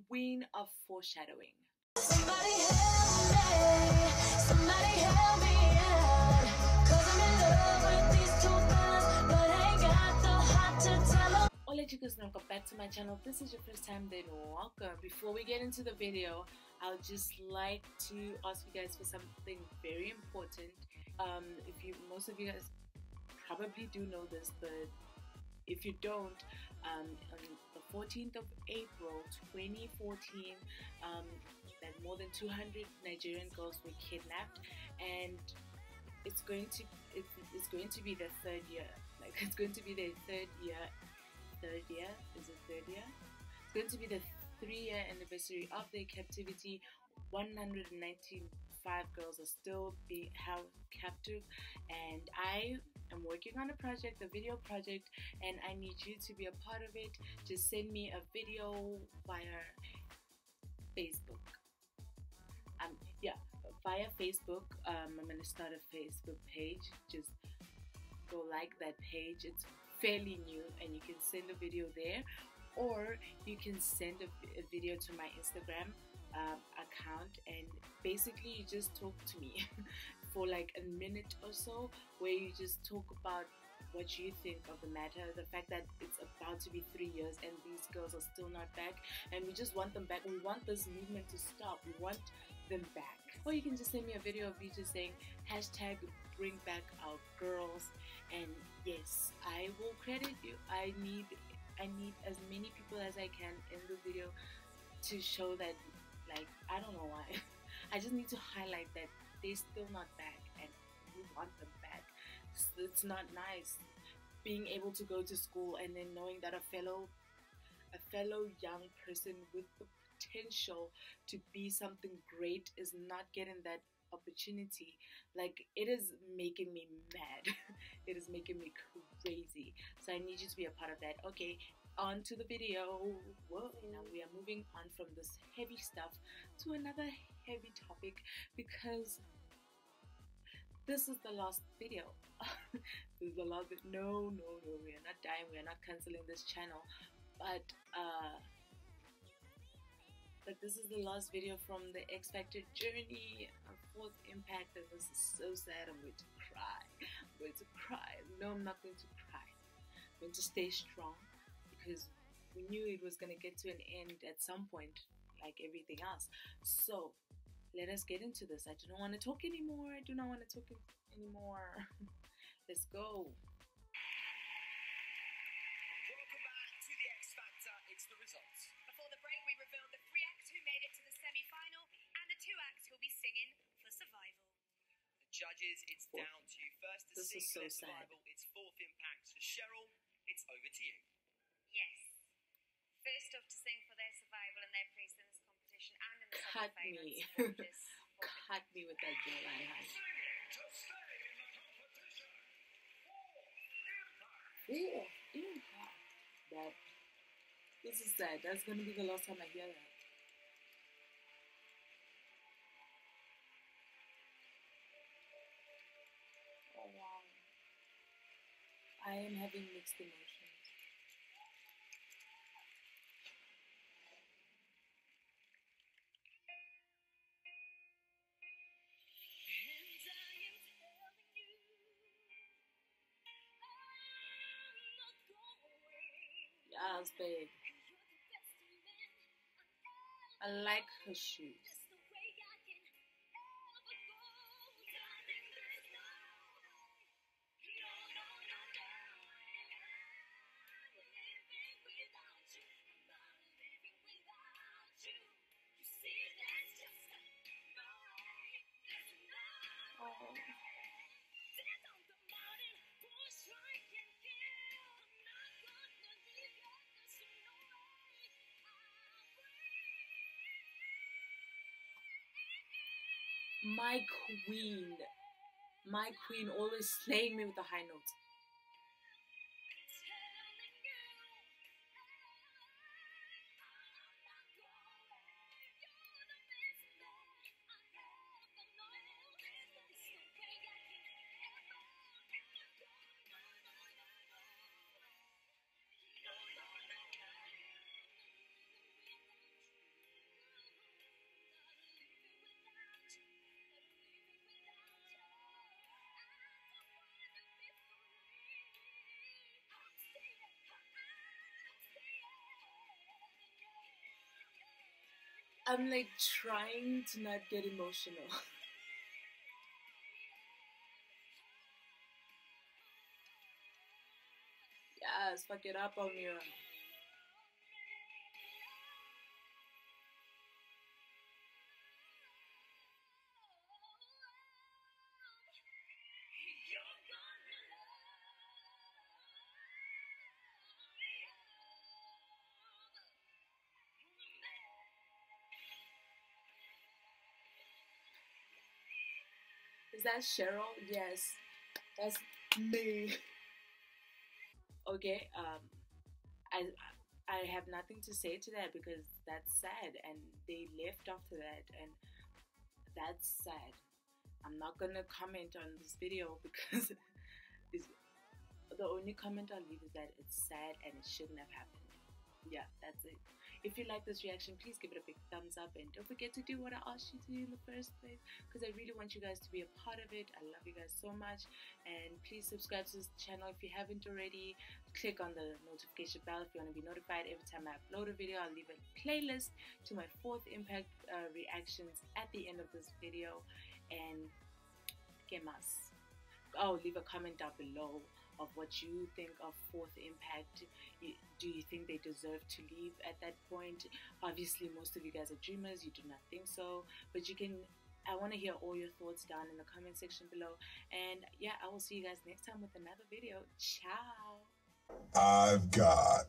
queen of foreshadowing. Somebody help me. Somebody help me out. Cause I'm in love with these two fellas, but ain't got the heart to tell 'em. Hola chicos, welcome back to my channel. If this is your first time, then welcome. Before we get into the video, I'll just like to ask you guys for something very important. Um, if you, most of you guys probably do know this, but if you don't, um, the 14th of April 2014, um, that more than 200 Nigerian girls were kidnapped, and it's going to it, it's going to be the third year. Like it's going to be the third year. Third year is it third year? It's going to be the three-year anniversary of their captivity. 195 girls are still being held captive, and I am working on a project, a video project, and I need you to be a part of it. Just send me a video via Facebook. Um, yeah, via Facebook. Um, I'm gonna start a Facebook page. Just go like that page. It's fairly new, and you can send a video there, or you can send a, a video to my Instagram um, basically you just talk to me for like a minute or so, where you just talk about what you think of the matter, the fact that it's about to be three years and these girls are still not back, and we just want them back. We want this movement to stop. We want them back. Or you can just send me a video of you just saying hashtag bring back our girls, and yes, I will credit you. I need I need as many people as I can in the video to show that like I don't know why. I just need to highlight that they're still not back and we want them back. It's, it's not nice being able to go to school and then knowing that a fellow a fellow young person with the potential to be something great is not getting that opportunity. Like it is making me mad. It is making me crazy. So i need you to be a part of that. Okay on to the video. Whoa, now we are moving on from this heavy stuff to another heavy topic because this is the last video this is the last vi- no no no we are not dying we are not canceling this channel but uh but this is the last video from the X Factor journey, a fourth impact, and this is so sad. I'm going to cry. I'm going to cry. No, I'm not going to cry. I'm going to stay strong because we knew it was going to get to an end at some point, like everything else. So let us get into this. I do not want to talk anymore. I do not want to talk anymore. Let's go. Welcome back to the X Factor. It's the results. Before the break, we revealed the three acts who made it to the semi final and the two acts who'll be singing for survival. The judges, it's Fourth. down to you. First to This sing is so for their sad. survival. It's fourth impact for Cheryl. It's over to you. Yes. First off to sing for their survival and their place in this competition and in the Cut me. Gorgeous. Cut me with that jawline, hon. Ooh, impact. That this is sad. That's gonna be the last time I hear that. Oh wow. I am having mixed emotions. Man I like her shoes. My queen. My queen always slaying me with the high notes. I'm like trying to not get emotional. yes, fuck it up, Almira. Is that Cheryl? Yes, that's me. Okay, um, I I have nothing to say to that because that's sad, and they left after that, and that's sad. I'm not gonna comment on this video because the only comment I'll leave is that it's sad and it shouldn't have happened. Yeah, that's it. If you like this reaction, please give it a big thumbs up and don't forget to do what I asked you to do in the first place because I really want you guys to be a part of it. I love you guys so much and please subscribe to this channel if you haven't already. Click on the notification bell if you want to be notified every time I upload a video. I'll leave a playlist to my fourth impact uh, reactions at the end of this video and get más. Oh, leave a comment down below of what you think of fourth impact. Do you think they deserve to leave at that point? Obviously, most of you guys are dreamers, you do not think so, but you can. I want to hear all your thoughts down in the comment section below. And yeah, I will see you guys next time with another video. Ciao. I've got.